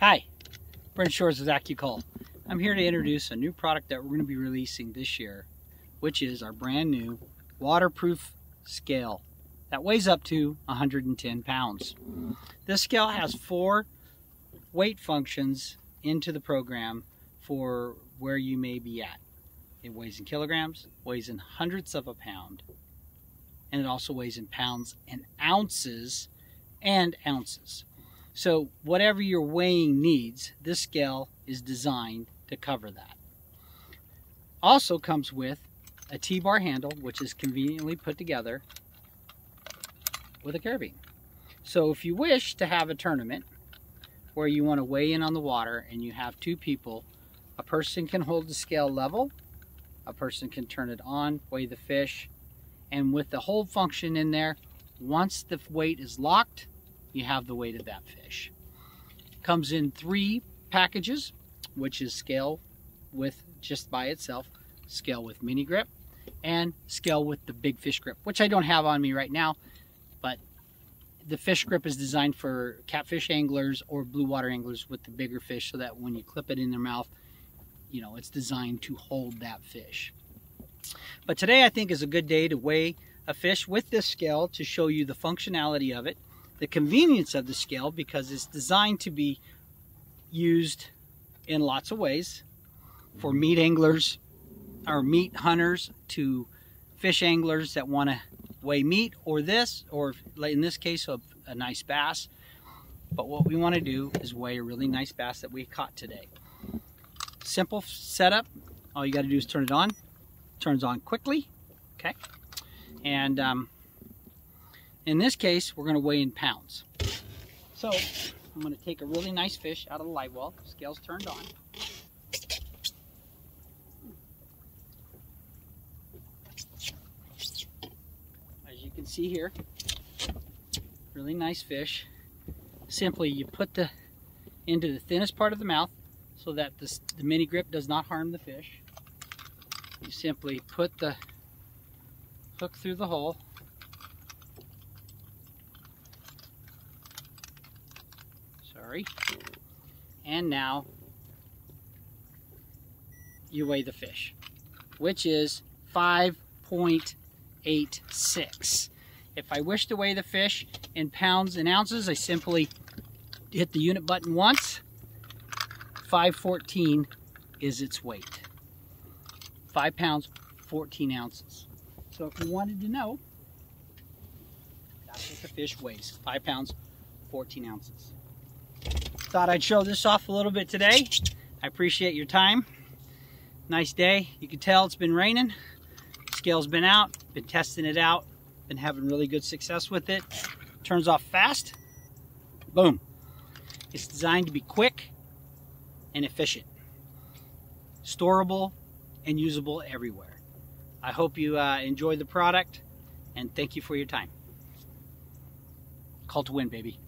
Hi, Brent Shores with AccuCull. I'm here to introduce a new product that we're going to be releasing this year, which is our brand new waterproof scale that weighs up to 110 pounds. This scale has four weight functions into the program for where you may be at. It weighs in kilograms, weighs in hundredths of a pound, and it also weighs in pounds and ounces and ounces. So whatever your weighing needs, this scale is designed to cover that. Also comes with a T-bar handle, which is conveniently put together with a carabiner. So if you wish to have a tournament where you want to weigh in on the water and you have two people, a person can hold the scale level, a person can turn it on, weigh the fish, and with the hold function in there, once the weight is locked, you have the weight of that fish. Comes in three packages, which is scale with just by itself, scale with mini grip, and scale with the big fish grip, which I don't have on me right now, but the fish grip is designed for catfish anglers or blue water anglers with the bigger fish so that when you clip it in their mouth, you know, it's designed to hold that fish. But today I think is a good day to weigh a fish with this scale to show you the functionality of it the convenience of the scale because it's designed to be used in lots of ways for meat anglers or meat hunters to fish anglers that want to weigh meat or this or in this case a, a nice bass. But what we want to do is weigh a really nice bass that we caught today. Simple setup. All you got to do is turn it on. Turns on quickly. Okay? And um, in this case, we're going to weigh in pounds. So I'm going to take a really nice fish out of the live well. Scale's turned on. As you can see here, really nice fish. Simply, you put the into the thinnest part of the mouth so that the mini grip does not harm the fish. You simply put the hook through the hole sorry. And now you weigh the fish, which is 5.86. If I wish to weigh the fish in pounds and ounces, I simply hit the unit button once. 514 is its weight. 5 pounds, 14 ounces. So if you wanted to know, that's what the fish weighs. 5 pounds, 14 ounces. Thought I'd show this off a little bit today. I appreciate your time. Nice day. You can tell it's been raining. Scale's been out. Been testing it out. Been having really good success with it. Turns off fast. Boom. It's designed to be quick and efficient. Storable and usable everywhere. I hope you uh, enjoy the product and thank you for your time. Call to win, baby.